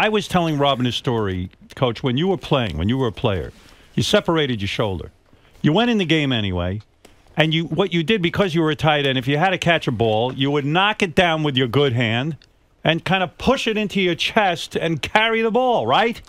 I was telling Robin a story, Coach. When you were playing, when you were a player, you separated your shoulder. You went in the game anyway, and you what you did because you were a tight end. If you had to catch a ball, you would knock it down with your good hand and kind of push it into your chest and carry the ball, right?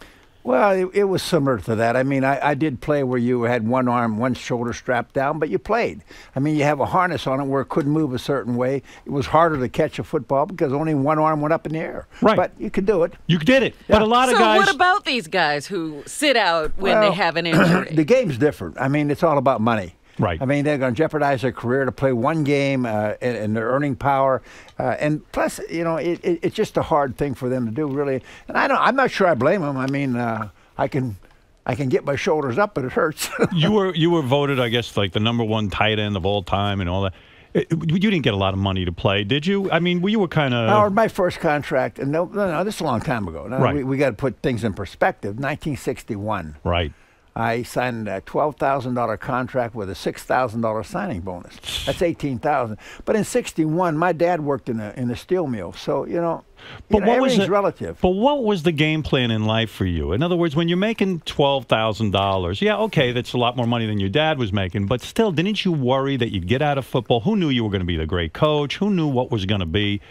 Well, it, it, was similar to that. I mean, I, I, did play where you had one arm, one shoulder strapped down, but you played. I mean, you have a harness on it where it couldn't move a certain way. It was harder to catch a football because only one arm went up in the air. Right. But you could do it. You did it. Yeah. But a lot of guys. So, what about these guys who sit out when well, they have an injury? the game's different. I mean, it's all about money. Right. I mean, they're going to jeopardize their career to play one game uh, and, and, their earning power. Uh, and plus, you know, it, it, it's just a hard thing for them to do, really. And I don't. I'm not sure I blame them. I mean, uh, I can. I can get my shoulders up, but it hurts. you were you were voted, I guess, like the number one tight end of all time and all that. You didn't get a lot of money to play, did you? I mean, you were kind of. My first contract, and no, no, no, this is a long time ago. No, right. We, we got to put things in perspective. 1961. Right. I signed a twelve thousand dollar contract with a six thousand dollar signing bonus. That's eighteen thousand. But in '61, my dad worked in a in a steel mill, so you know, but you know, what was the, relative. But what was the game plan in life for you? In other words, when you're making twelve thousand dollars, yeah, okay, that's a lot more money than your dad was making. But still, didn't you worry that you'd get out of football? Who knew you were going to be the great coach? Who knew what was going to be?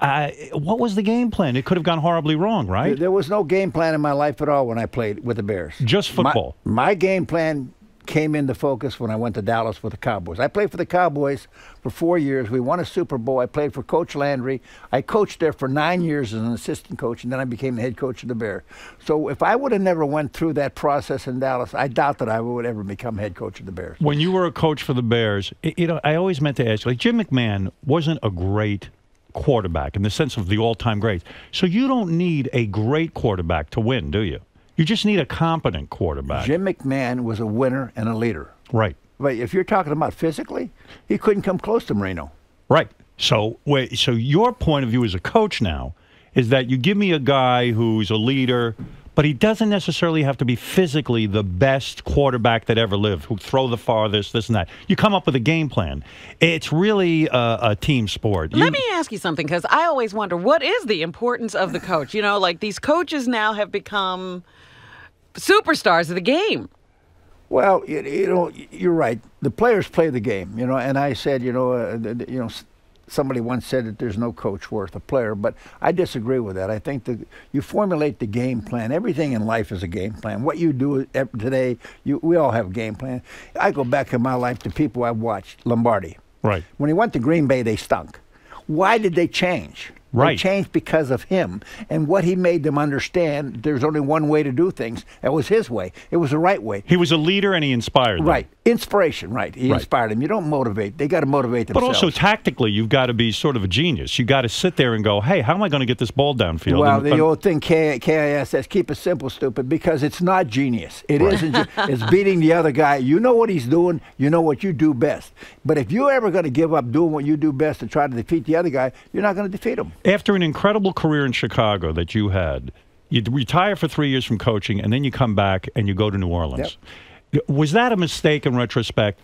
Uh, what was the game plan? It could have gone horribly wrong, right? There was no game plan in my life at all when I played with the Bears. Just football. My, my game plan came into focus when I went to Dallas with the Cowboys. I played for the Cowboys for four years. We won a Super Bowl. I played for Coach Landry. I coached there for nine years as an assistant coach, and then I became the head coach of the Bears. So if I would have never went through that process in Dallas, I doubt that I would ever become head coach of the Bears. When you were a coach for the Bears, you know, I always meant to ask you, like Jim McMahon wasn't a great quarterback in the sense of the all-time greats. So you don't need a great quarterback to win, do you? You just need a competent quarterback. Jim McMahon was a winner and a leader. Right. But if you're talking about physically, he couldn't come close to Marino. Right. So wait, so your point of view as a coach now is that you give me a guy who's a leader, but he doesn't necessarily have to be physically the best quarterback that ever lived, who throw the farthest, this and that. You come up with a game plan. It's really a, a team sport. You, Let me ask you something, because I always wonder what is the importance of the coach? You know, like these coaches now have become superstars of the game. Well, you, you know, you're right. The players play the game, you know, and I said, you know, uh, you know, somebody once said that there's no coach worth a player, but I disagree with that. I think that you formulate the game plan. Everything in life is a game plan. What you do today, you, we all have a game plan. I go back in my life to people I've watched, Lombardi. Right. When he went to Green Bay, they stunk. Why did they change? Right. They changed because of him and what he made them understand. There's only one way to do things. That was his way. It was the right way. He was a leader and he inspired them. Right. Inspiration, right. He right. inspired them. You don't motivate. They got to motivate themselves. But also tactically, you've got to be sort of a genius. You got to sit there and go, hey, how am I going to get this ball downfield? Well, and, the old thing KISS says, keep it simple, stupid, because it's not genius. It right. not It's beating the other guy. You know what he's doing. You know what you do best. But if you're ever going to give up doing what you do best to try to defeat the other guy, you're not going to defeat him. After an incredible career in Chicago that you had. You retire for three years from coaching, and then you come back and you go to New Orleans. Yep. Was that a mistake in retrospect?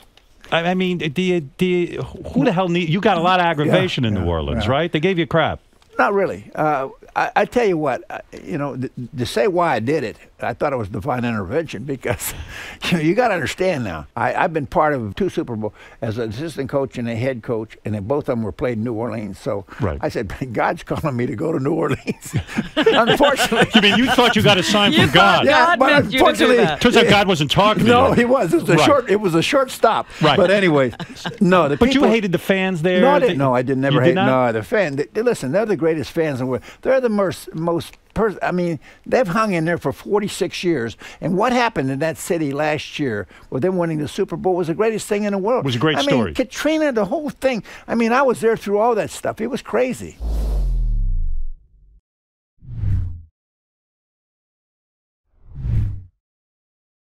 I mean, do you, do you, who the hell need? You got a lot of aggravation yeah, in yeah, New Orleans, yeah. right? They gave you crap. Not really. Uh, I, I, tell you what, you know, th- to say why I did it, I thought it was divine intervention because you, know, you got to understand now. I, have been part of two Super Bowl as an assistant coach and a head coach, and then both of them were played in New Orleans. So right. I said, God's calling me to go to New Orleans. unfortunately, you mean you thought you got a sign from God? Yeah, but unfortunately, turns out God wasn't talking. To me. No, he was. It was a right. short. It was a short stop. Right. But anyway, no. The but people, you hated the fans there. No, I didn't. No, I did never hate. Did no, the fan. They, listen, they're the greatest fans in the world. They're the most most pers- I mean, they've hung in there for 46 years. And what happened in that city last year with them winning the Super Bowl was the greatest thing in the world. It was a great I story. mean, Katrina, the whole thing. I mean, I was there through all that stuff. It was crazy.